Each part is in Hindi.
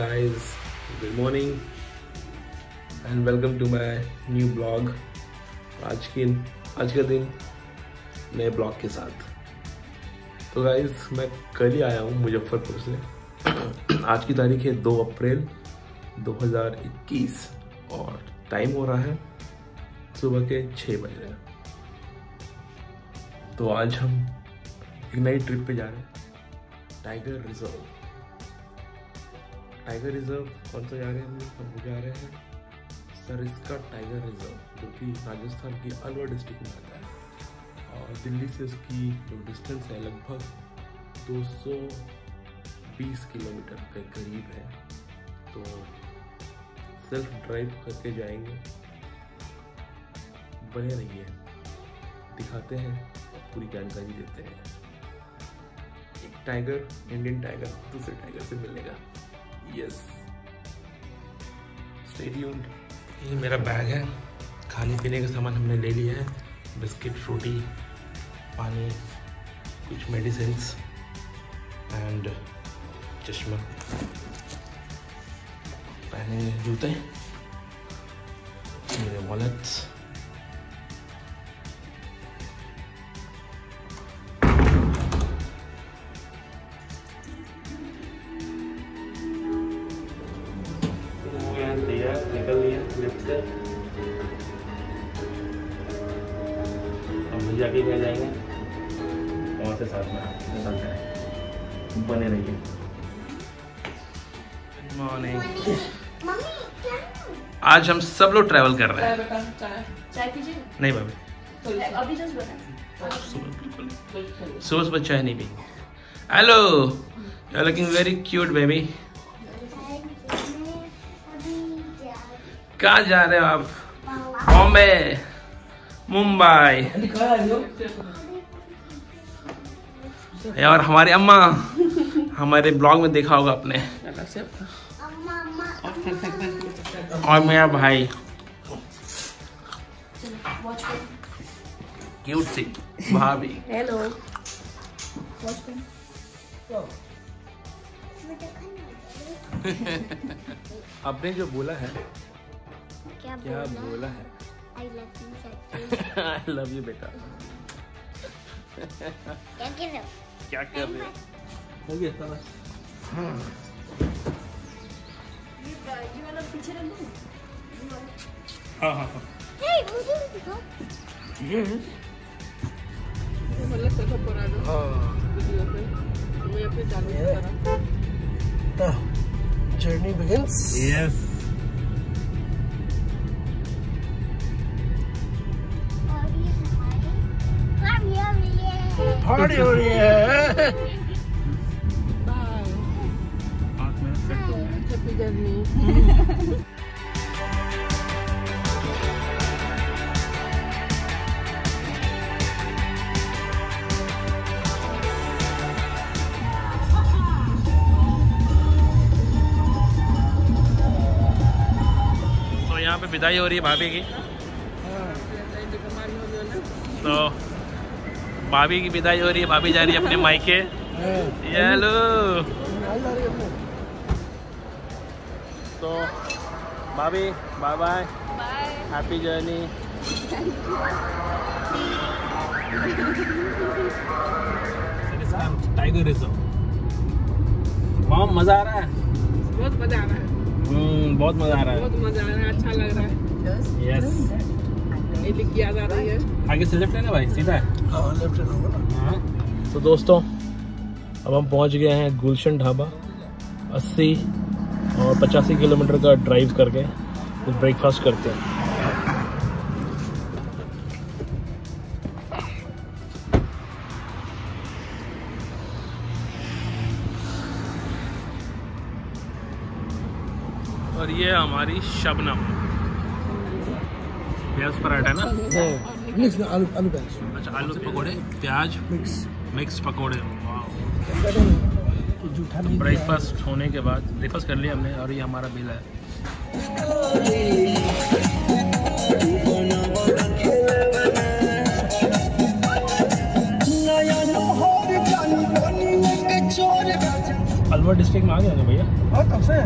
guys, good morning. And welcome to my new blog. आज की आज का दिन नए ब्लॉग के साथ। तो गाइज़ मैं कल ही आया हूँ मुजफ्फरपुर से। आज की तारीख है 2 अप्रैल 2021 और टाइम हो रहा है सुबह के 6 बज तो आज हम एक नई ट्रिप पे जा रहे हैं। टाइगर रिज़र्व टाइगर रिज़र्व कौन सा जा रहे हैं हम लोग? हम जा रहे हैं सरिस्का टाइगर रिज़र्व जो कि राजस्थान की अलवर डिस्ट्रिक्ट में आता है। और दिल्ली से इसकी जो डिस्टेंस है लगभग 220 किलोमीटर के करीब है। तो सेल्फ ड्राइव करके जाएँगे। बने रहिए दिखाते हैं, पूरी जानकारी देते हैं। एक टाइगर इंडियन टाइगर दूसरे टाइगर से मिलेगा। यस ये मेरा बैग है। खाने पीने का सामान हमने ले लिया है। बिस्किट, फ्रूटी, पानी, कुछ मेडिसिन एंड चश्मा। पहने जूते। मेरे वॉलेट्स से हम भैया के घर जाएँगे। वहाँ से साथ में निकलते हैं बने रहिए। मॉर्निंग आज हम सब लोग ट्रैवल कर रहे हैं। चाय नहीं भाभी। बिल्कुल सुबह सुबह चाय नहीं P. Hello you are looking very cute baby कहाँ जा रहे हो आप? बॉम्बे मुंबई। और हमारी अम्मा हमारे ब्लॉग में देखा होगा आपने। और मेरा भाई। क्यूट सी भाभी। हेलो आपने जो बोला है क्या क्या बोला? बोला है? आई लव यू सच्ची आई लव यू बेटा। क्या कर रहे हो क्या कर रहे हो? हो गया बस। ये वाला पीछे रख दूँ? हाँ हाँ हाँ। हे। मुझे दो मैं अपने चालू करा। Journey begins. यस ये हो रही है। हो तो यहाँ पे विदाई हो रही है भाभी की। तो भाभी की विदाई हो रही है भाभी जा रही है अपने मायके। हेलो। तो भाभी bye. Bye happy journey tiger reserve वहाँ मज़ा आ रहा है। बहुत मज़ा आ रहा है। हम्म, बहुत मज़ा आ रहा है। बहुत मज़ा आ रहा है अच्छा लग रहा है। है यस ये लिख याद आ रही है। आगे से लेफ़्ट है भाई सीधा है। हाँ लेफ़्ट हैंड होगा तो दोस्तों अब हम पहुँच गए हैं गुलशन ढाबा 80 और 85 किलोमीटर का ड्राइव करके तो ब्रेकफास्ट करते हैं। और ये हमारी शबनम। प्याज पराठा ना? मिक्स में आलू आलू प्याज। अच्छा आलू पकौड़े प्याज मिक्स मिक्स पकौड़े। ब्रेकफास्ट होने के बाद ब्रेकफास्ट कर लिया हमने और ये हमारा बिल है अलवर डिस्ट्रिक्ट में आ गया भैया? और कब से?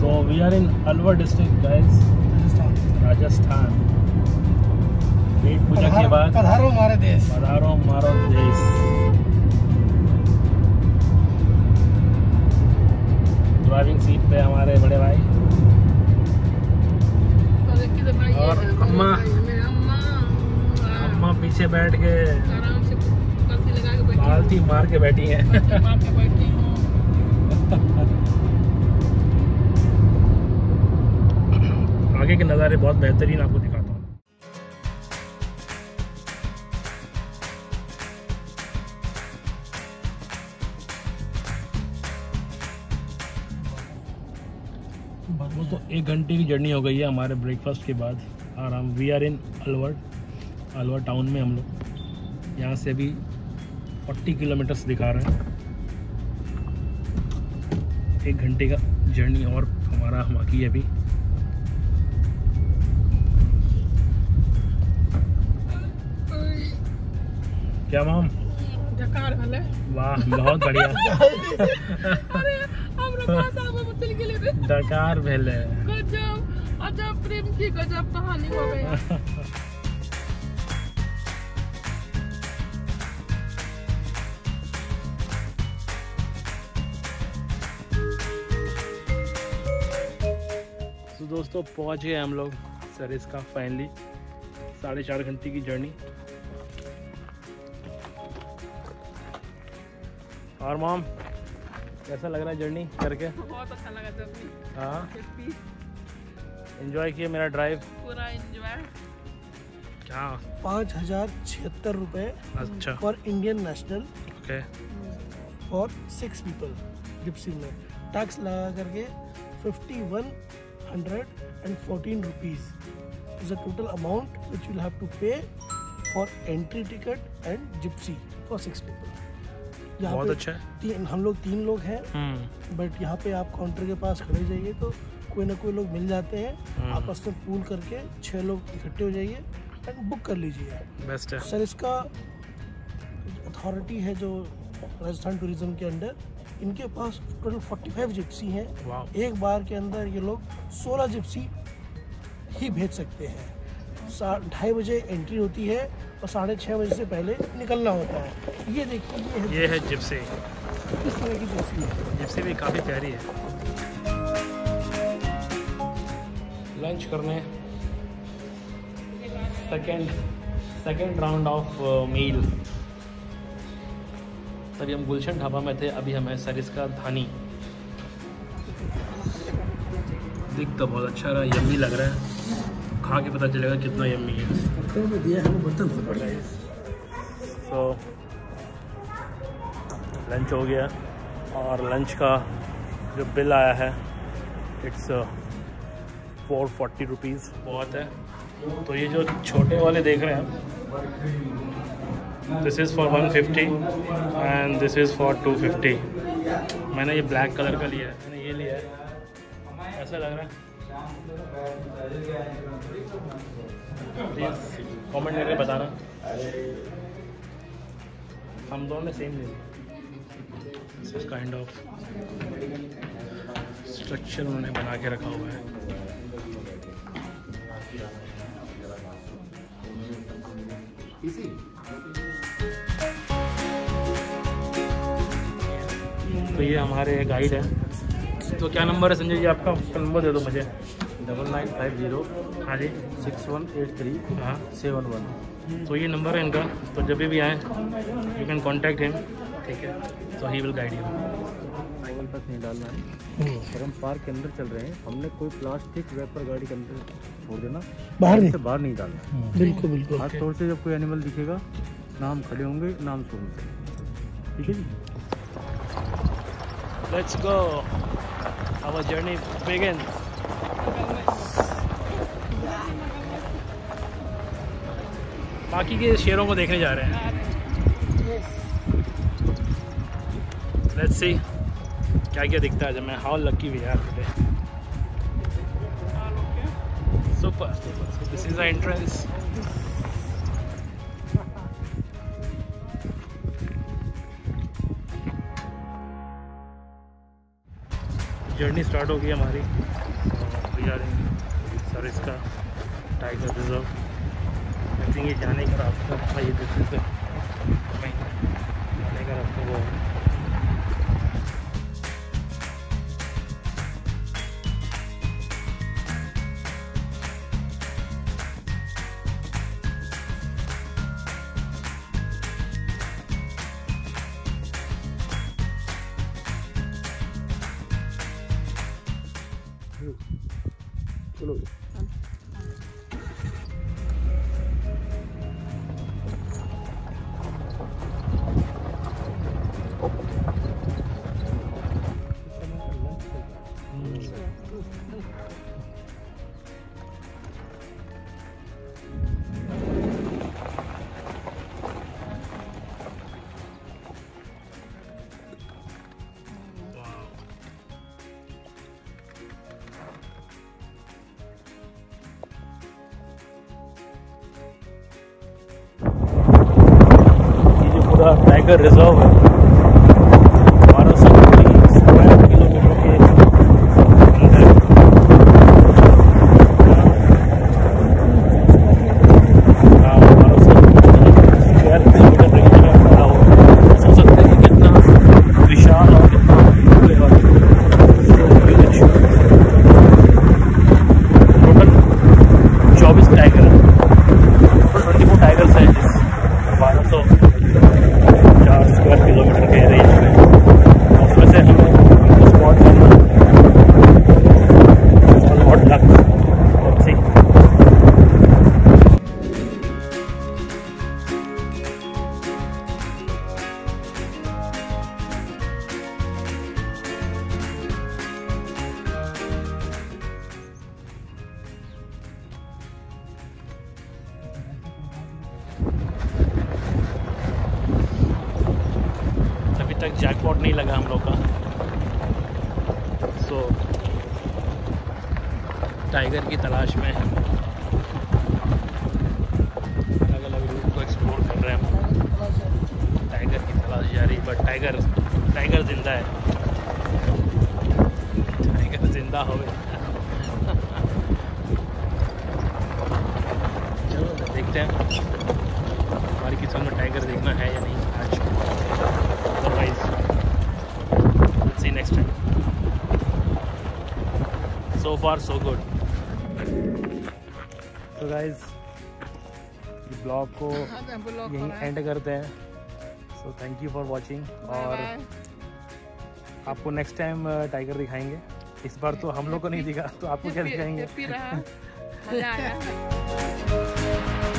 So we are in Alwar district, guys, Rajasthan. पेट पूजा के बाद पधारो हमारे देश पधारो मारो देश ड्राइविंग सीट पे हमारे बड़े भाई और अम्मा। अम्मा अम्मा पीछे बैठ के आराम से कल्ती लगा के बैठी हूँ। बाल्टी मार के बैठी हूँ आगे के नज़ारे बहुत बेहतरीन आपको दिखाता हूँ। तो एक घंटे की जर्नी हो गई है हमारे ब्रेकफास्ट के बाद। आराम we are in Alwar. Alwar town में हम लोग। यहाँ से अभी 40 किलोमीटर्स दिखा रहे हैं। एक घंटे का जर्नी और हमारा, बाकी अभी क्या माम? वाह बहुत बढ़िया। के डकार भेले गजब अजब प्रेम की गजब कहानी हो गई। तो दोस्तों पहुँच गए हम लोग सर इसका फाइनली साढ़े चार घंटे की जर्नी और मॉम कैसा लग रहा है जर्नी करके? बहुत अच्छा लगा भी हाँ। एंजॉय किए मेरा ड्राइव पूरा एंजॉय क्या? पाँच हज़ार छिहत्तर रुपए अच्छा। For Indian national okay for six people gypsy में। टैक्स लगा करके fifty one hundred and fourteen rupees is a total amount which will have to pay for entry ticket and gypsy for six people यहाँ बहुत अच्छा है। तीन हम लोग तीन लोग हैं। हम्म। बट यहाँ पे आप काउंटर के पास खड़े जाइए तो कोई ना कोई लोग मिल जाते हैं। हम्म। आपस में पूल करके छह लोग इकट्ठे हो जाइए एंड बुक कर लीजिए। बेस्ट है। सर इसका अथॉरिटी है जो राजस्थान टूरिज़्म के अंडर। इनके पास टोटल 45 जिप्सी हैं। एक बार के अंदर ये लोग 16 जिप्सी ही भेज सकते हैं। ढाई बजे एंट्री होती है। और साढ़े छः बजे से पहले निकलना होता है। ये देखिए ये है ये है जिप्सी। किस तरह की जिप्सी है। जिप्सी भी काफ़ी प्यारी है। लंच करने। Second second round of meal तभी हम गुलशन ढाबा में थे अभी हमें सरिस्का धानी। दिख तो बहुत अच्छा रहा यम्मी लग रहा है। खा के पता चलेगा कितना यम्मी है। बर्तन में दिया है वो बर्तन बहुत है। सो लंच हो गया। और लंच का जो बिल आया है इट्स फोर फोर्टी रुपीज़ बहुत है। तो ये जो छोटे वाले देख रहे हैं this is for one fifty and this is for two fifty मैंने ये ब्लैक कलर का लिया है। मैंने ये लिया है। ऐसा लग रहा है। कमेंट करके बताना। हम दोनों ने सेम ले काइंड ऑफ़ स्ट्रक्चर उन्होंने बना के रखा हुआ है। तो ये हमारे गाइड है। तो क्या नंबर है संजय जी आपका? नंबर दे दो मुझे। डबल नाइन फाइव ज़ीरो हाँ जी। सिक्स वन एट थ्री हाँ। सेवन वन तो ये नंबर है इनका। तो जब भी आए यू कैन कॉन्टैक्ट हिम ठीक है। तो he will guide you Google पास नहीं डालना है। और हम पार्क के अंदर चल रहे हैं हमने कोई प्लास्टिक वेपर गाड़ी के अंदर छोड़ देना। बाहर नहीं। से बाहर नहीं डालना। बिल्कुल बिल्कुल। खास तौर से जब कोई एनिमल दिखेगा ना हम खड़े होंगे ना हम छोड़ेंगे। ठीक है जी? Let's go our journey begins बाकी के शेरों को देखने जा रहे हैं। लेट्स सी क्या क्या दिखता है। जब मैं हाउ लकी भी यार today super super this is the entrance journey start हो गई हमारी। वी आर इन सरिस का टाइगर रिज़र्व आई ये जाने का रास्ता था ये दिस इज़ जाने का रास्ता वो चलो। पूरा टाइगर रिज़र्व है बारह सौ स्क्वायर किलोमीटर के अंदर हाँ, 1200 स्क्वायर किलोमीटर के अंदर फैला हुआ है। सोच सकते हैं कि कितना विशाल और कितना खुले और टोटल चौबीस टाइगर है इस बारह सौ चार स्क्वायर किलोमीटर के रेंज में तक जैकपॉट नहीं लगा हम लोग का। सो so, टाइगर की तलाश में अलग अलग रूट को एक्सप्लोर कर रहे हैं हम टाइगर की तलाश जारी बट टाइगर टाइगर ज़िंदा है। टाइगर ज़िंदा हो चलो देखते हैं। हमारी किस्मत में टाइगर देखना है या नहीं आज। Otherwise we'll see next time. So far so good. तो गाइज़ ब्लॉग को यहीं एंड करते हैं। So thank you for watching और आपको नेक्स्ट टाइम टाइगर दिखाएँगे। इस बार तो हम लोग को नहीं दिखा तो आपको क्या दिखाएँगे?